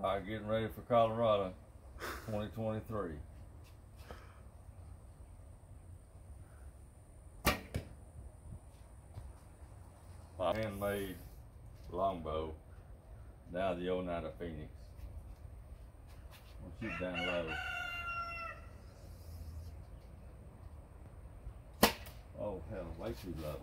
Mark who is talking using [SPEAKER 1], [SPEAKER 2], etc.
[SPEAKER 1] All right, getting ready for Colorado, 2023. My handmade longbow, now the old night of Phoenix. We'll shoot down low. Oh hell, way too low.